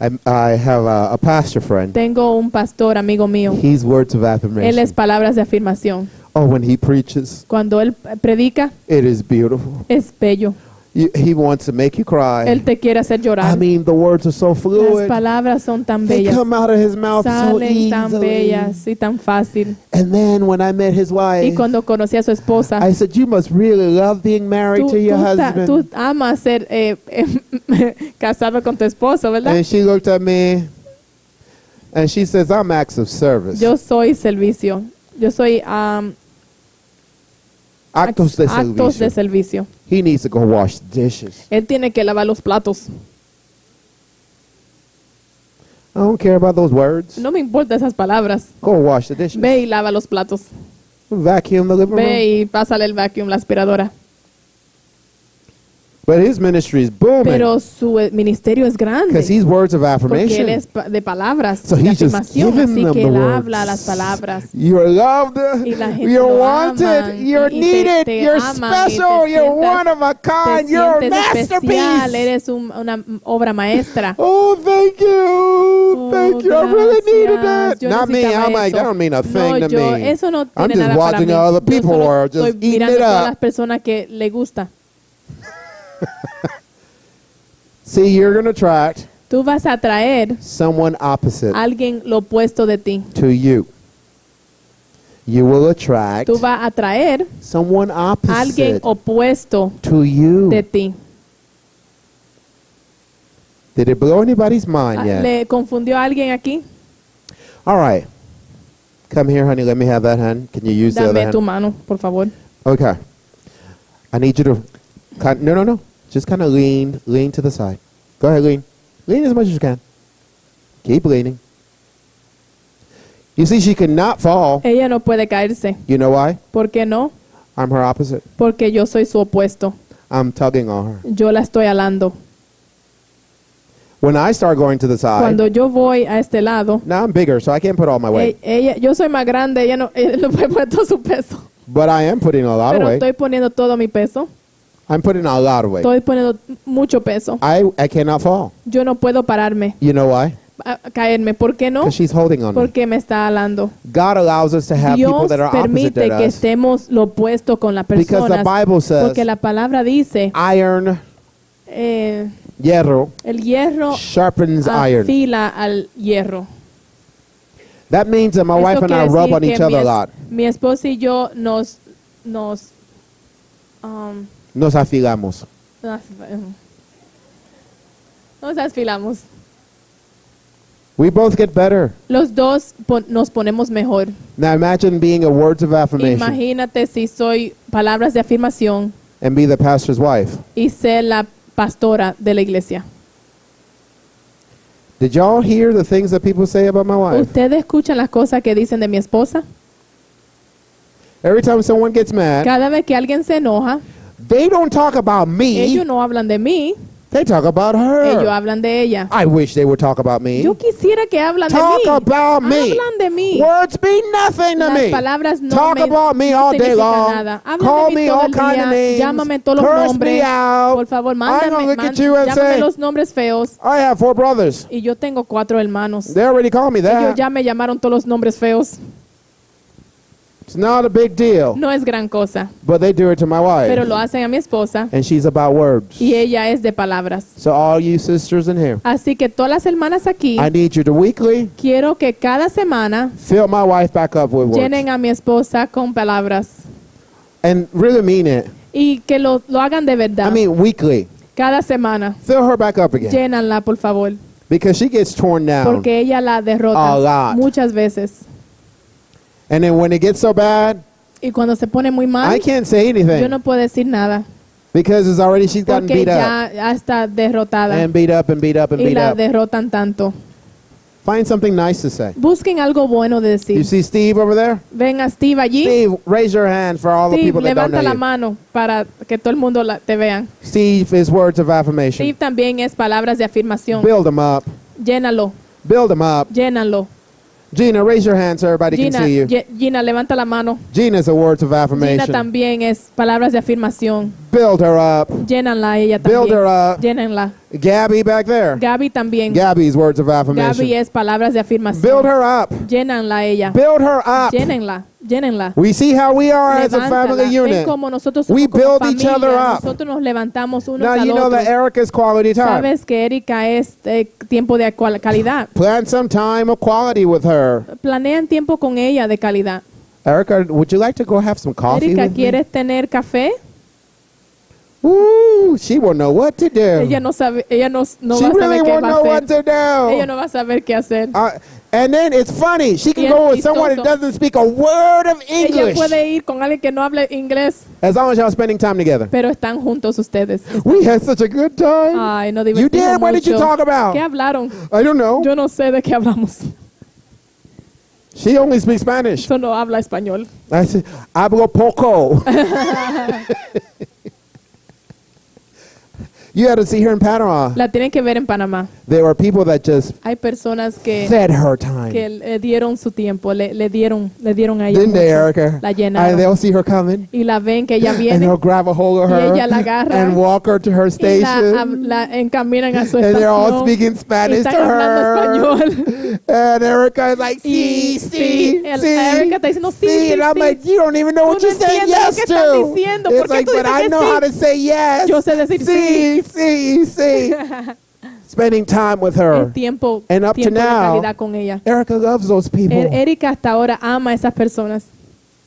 I, I have a, a pastor friend. Tengo un pastor amigo mío. He's words of Él affirmation. es palabras de afirmación. Oh, when he preaches, Cuando él predica, it is beautiful. es bello. You, he wants to make you cry. Él te quiere hacer I llorar. mean, the words are so Las fluid. palabras son tan They bellas. come out of his mouth so Salen tan easily. bellas y tan fácil. And then when I met his Y wife, cuando conocí a su esposa, I said, "You must really love being married tú, to your tú husband." tú amas ser eh, eh, casado con tu esposo, ¿verdad? And she looked at me, and she says, "I'm acts of service, Yo soy servicio. Yo soy um, actos de actos de servicio." servicio. He needs to go wash dishes. Él tiene que lavar los platos. I don't care about those words. No me importa esas palabras. Go wash the dishes. Ve y lava los platos. Vacuum the living room. Ve y pásale el vacuum, la aspiradora. But his ministry is booming Pero su eh, ministerio es grande. because he's words of Porque affirmation. él es pa- de palabras, So de afirmación. Así que the él words. habla las palabras. You're loved, you're wanted, you're y te- needed, te you're y te special, you're sientas- one of a kind, you're a especial, masterpiece. eres un- una obra maestra. Oh, thank you, Oh, thank you. I really needed that. gracias. Yo Not me. necesitaba I'm like, eso. that don't mean a thing no, to yo, me. Eso no I'm tiene just nada para watching mí. other people solo who are estoy just eating it todas las up. personas que le gusta. See, you're going to attract Tú vas a atraer someone opposite a alguien lo opuesto de ti. to you. You will attract Tú vas a atraer someone a alguien opposite opuesto to you. de ti. Did it blow anybody's mind Ah, yet? ¿Le confundió a alguien aquí? All right. Come here, honey. Let me have that hand. Can you use the other Dame tu hand? mano, por favor. Okay. I need you to. No, no, no. Just kind of lean, lean to the side. Go ahead, lean. Lean as much as you can. Keep leaning. You see, she cannot fall. Ella no puede caerse. You know why? ¿Por qué no? I'm her opposite. Porque yo soy su opuesto. I'm tugging on her. Yo la estoy alando. When I start going to the side, Cuando yo voy a este lado, now I'm bigger, so I can't put all my weight. e- ella, yo soy más grande, ella no, ella no puede poner todo su peso. But I am putting a lot of Pero weight. estoy poniendo todo mi peso. I'm putting a lot of weight. Estoy poniendo mucho peso. I, I cannot fall. Yo no puedo pararme, You know why? a, caerme. ¿Por qué no? Because she's holding on. Porque me está alando. God allows us to have people Dios that are opposite permite to que us. estemos lo opuesto con la Because the persona. Bible says Porque la palabra dice, iron, eh, hierro, el hierro sharpens iron. afila al hierro. That means that my Eso wife and I rub on each other a lot. mi esposo y yo nos nos um, Nos afilamos. nos, nos afilamos. We both get better. Los dos pon- nos ponemos mejor. Now imagine being a words of affirmation Imagínate si soy palabras de afirmación and be the pastor's wife. y ser la pastora de la iglesia. Did y'all hear the things that people say about my wife? ¿Ustedes escuchan las cosas que dicen de mi esposa? Every time someone gets mad, Cada vez que alguien se enoja, they don't talk about me. ellos no hablan de mí, They talk about ellos her. hablan de ella. I wish they would talk about me. Yo quisiera que hablan de Talk mí. about me. Hablan de mí. Words mean nothing to Las me. palabras no Talk me, about me all day long. nada. Hablan Call de mí me todo all kind of names. Llámame todos los nombres. me out. Por favor, I'm mándame, look man- at you and llámame say, los nombres feos. I have four brothers. Y yo tengo cuatro hermanos. They already called me Ellos that. ya me llamaron todos los nombres feos. It's not a big deal. No es gran cosa. But they do it to my Pero wife. lo hacen a mi esposa And she's about words. y ella es de palabras. So all you sisters in here, Así que todas las hermanas aquí, I need you to weekly quiero que cada semana fill my wife back up with words. llenen a mi esposa con palabras And really mean it. y que lo, lo hagan de verdad. I mean weekly. cada semana, Fill her back up again. llénanla, por favor. Because she gets torn down. Porque ella la A derrota lot. muchas veces. And then when it gets so bad, Y cuando se pone muy mal, I can't say anything. yo no puedo decir nada. Because it's already, she's gotten Porque beat up. ya, ya está derrotada. And beat up and beat up and y beat la up. derrotan tanto. Find something nice to say. Busquen algo bueno de You decir. see Steve over there? Ven a Steve allí. Steve, raise your hand for all the Steve, people that don't levanta know la you. mano para que todo el mundo la- te vean. Steve is words of affirmation. Steve también es palabras de afirmación. Build them up. Llénalo, Build them up. llénalo. Gina, raise your hand so everybody Gina, can see you. Gina, levanta la mano. Gina's a words of Gina affirmation. también es palabras de afirmación. Build her up. Llénanla ella Build también. her up. Llénenla. Gabby back there. Gaby también. Gabby's words of affirmation. Gaby es palabras de afirmación. Build her up. Llénanla ella. Build her up. Llénenla. Llénenla. We see how we are as a Levántala. family unit. como nosotros We somos como build each familia. other up. Nosotros nos levantamos unos Now al you know otro. that Erica's quality time. Sabes que Erika es eh, tiempo de calidad. Plan some time of quality with her. Planean tiempo con ella de calidad. Erica, would you like to go have some coffee Erika, with me? ¿quieres tener café? Ooh, she will know what to do. Ella no sabe, ella no, no she va really saber won't va know what to do. Ella no va a saber qué hacer. Uh, and then it's funny. She can go with someone that doesn't speak a word of Ella English. puede ir con alguien que no hable inglés, As long as y'all spending time together. pero están juntos ustedes. We had such a good time. Ay, no you did? What did you talk about? ¿Qué hablaron? I don't know. Yo no sé de qué hablamos. She only speaks Spanish. Habla español. I said, hablo poco. you had to see her in Panama. La tienen que ver en Panamá. There were people that just Hay personas que, fed her time. que le dieron su tiempo, le, le dieron, le dieron a ella. Didn't they. Erica? La And llenaron. they'll see her coming. Y la ven que ella And viene they'll grab a hold of Y her ella la agarra. and walk her to her y la, station. la encaminan a su and they're all estación. speaking y Spanish to her. español. And Erica is like, Y sí, sí, sí. Erica está diciendo, sí, sí, And I'm like, you don't even know what entiendes lo yes to. diciendo. ¿Por It's like, but I know sí? how to say yes. Yo sé decir sí, sí, sí. Spending time with her. El tiempo, And up to tiempo de now- calidad con ella. Erica loves those people Er- Erika hasta ahora ama a esas personas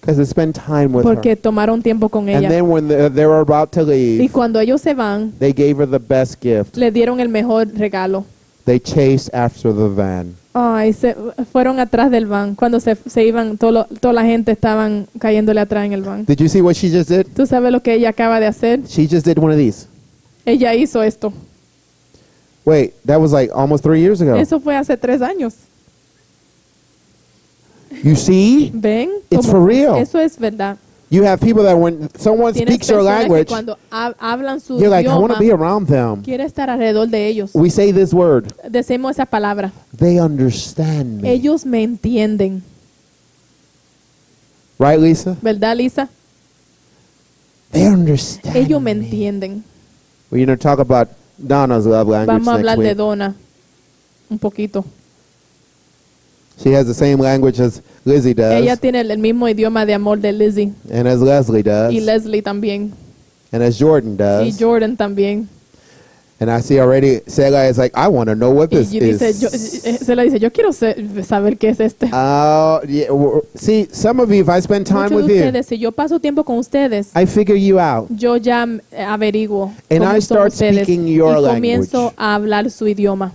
because they spend time with porque her. tomaron tiempo con And ella. then when they they were about to Y leave, cuando ellos se van, they gave her the best gift. le dieron el mejor regalo. They chased after the van. Ay, se fueron atrás del van. Cuando se, se iban, todo toda la gente estaban cayéndole atrás en el van. Did you see what she just did? ¿Tú sabes lo que ella acaba de hacer? She just did one of these. Ella hizo esto. Wait, that was like almost three years ago. Eso fue hace tres años. You see? ¿Ven? It's for real. Eso es verdad. You have people that when someone Tienes speaks your language, cuando ha- hablan su you're like, I want to be around them. quiere estar alrededor de ellos. We say this word. Decimos esa palabra. They understand me. Ellos me entienden. Right, Lisa? ¿Verdad, Lisa? They understand Ellos me me. entienden. We're going to talk about Donna's love language Vamos a next hablar de week. Donna un poquito. She has the same language as Lizzie does, Ella tiene el, el mismo idioma de amor de Lizzie and as Leslie does, y Leslie también and as Jordan y does. Jordan también. And I see already, Sega is like, I want to know what Y this dice, is. eh, se le dice, yo quiero saber qué es este. Uh, yeah, w- see, some of you, if I spend time Muchos with de you, si yo paso tiempo con ustedes, I figure you out. yo ya eh, averiguo And I start ustedes speaking your y comienzo language. a hablar su idioma.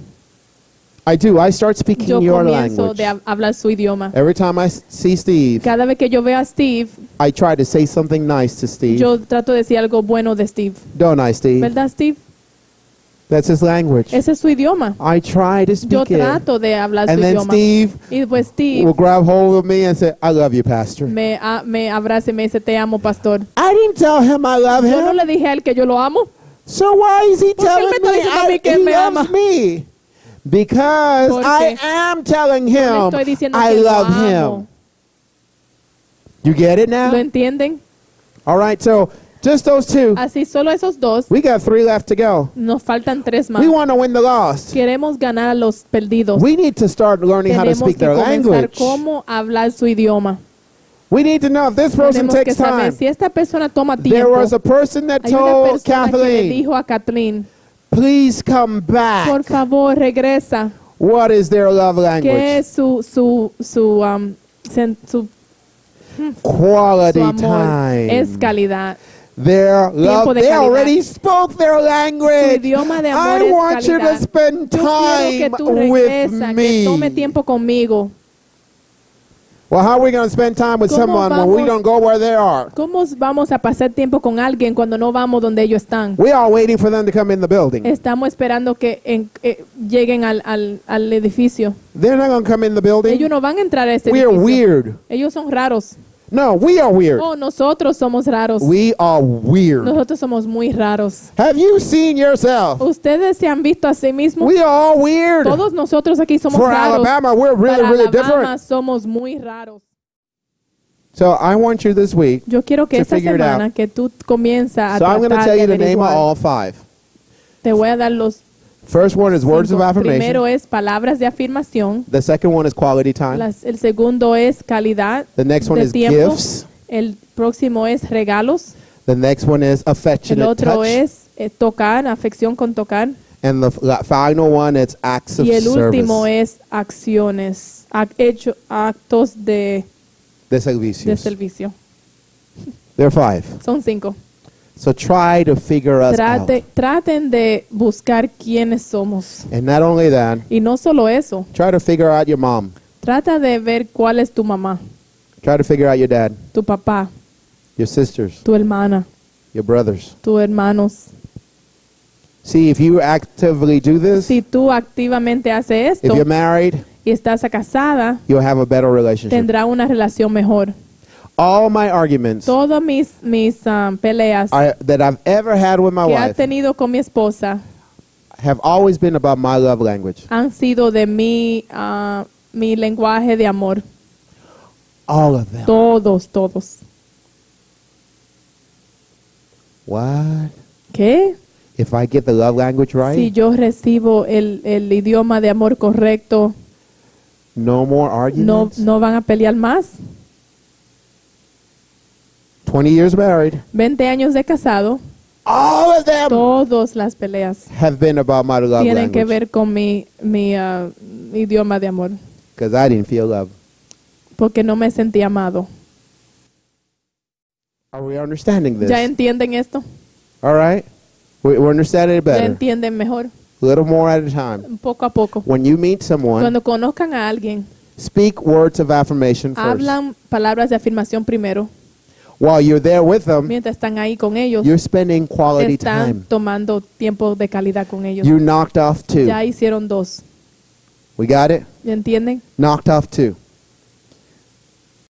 I do. I start speaking Yo your language. de hablar su idioma. Every time I see Steve, Cada vez que yo veo a Steve, I try to say something nice to Steve. yo trato de decir algo bueno de Steve. Don't I, Steve? ¿Verdad, Steve? That's his language. Ese es su idioma. I try to Yo speak it. trato de hablar And su then idioma. Steve Y pues Steve will grab hold of me and say, I love you, Pastor. me, a- me abraza y me dice, te amo, pastor. I didn't tell him I love Yo no him. le dije a él que yo lo amo. So why is he ¿Por telling me me mí que he me loves ama? me? Because Porque I am telling him I love him. You get it now? ¿Lo entienden? All right, so just those two. Así, solo esos dos. We got three left to go. Nos faltan tres más. We want to win the lost. Queremos ganar a los perdidos. We need to start learning how to Tenemos speak their language. cómo hablar su idioma. We need to know if this person Tenemos takes time. si esta persona toma There tiempo. was a person that Hay told persona que le Kathleen, dijo a Kathleen, please come por back. favor regresa. What is their love ¿Qué language? es su su su um, su, Quality su amor? time. Es calidad. Their love. They already spoke their language. I want you to spend time with tome me. tiempo conmigo. Well, how are we going to spend time with ¿Cómo someone when we vamos- don't go where they are? ¿Cómo vamos a pasar tiempo con alguien cuando no vamos donde ellos están? We are waiting for them to come in the building. Estamos esperando que en- eh, lleguen al, al, al edificio. They're not going to come in the building. Ellos no van a entrar a este We are edificio. weird. Ellos son raros. No, we are weird. Oh, nosotros somos raros. We are weird. Nosotros somos muy raros. Have you seen yourself? Ustedes se han visto a sí mismos. We are all weird. Todos nosotros aquí somos For raros. Alabama, we're really, Para really Alabama different. somos muy raros. So I want you this week. Yo quiero que To esta figure it semana out. que tú comienzas a So I'm going to tratar tell de you the name of averiguar, all five. te voy a dar los First one is words of affirmation. Primero es palabras de afirmación. The second one is quality time. Las- el segundo es calidad The next one de is tiempo. gifts. El próximo es regalos. The next one is El affectionate otro touch. es eh, tocar, afección con tocar. and the la- final one is acts of Y el último service. es acciones, ac- hecho, actos de, De de servicios. servicio. There are five. Son cinco. So try to figure us Trate- out. traten de buscar quiénes somos. And not only that, Y no solo eso, try to figure out your mom. trata de ver cuál es tu mamá, Try to figure out your dad, tu papá, your sisters, tu hermana, your brothers. tus hermanos. See, if you actively do this, Si tú activamente haces if esto you're married, y estás casada, you'll have a better relationship. tendrá una relación mejor. All my arguments Todas mis, mis um, peleas that I've ever had with my que he wife tenido con mi esposa have always been about my love language. han sido de mi, ah, mi lenguaje de amor. All of them. Todos, todos. What? ¿Qué? If I get the love language right, Si yo recibo el, el idioma de amor correcto, no more no, arguments. no van a pelear más. 20 years married, 20 años de casado, all of them todas las peleas have been about my love tienen que language ver con mi, mi ah, idioma de amor, because I didn't feel love. porque no me sentí amado. Are we understanding this? ¿Ya entienden esto? All right? We- We're understanding it ¿Ya better. entienden mejor? A little more at a time. Poco a poco. When you meet someone, Cuando conozcan a alguien, speak words of affirmation first. hablan palabras de afirmación primero. While you're there with them, Mientras están ahí con ellos, you're spending quality están time. tomando tiempo de calidad con ellos. You knocked off two. Ya hicieron dos. We got it? ¿Ya entienden? Knocked off two.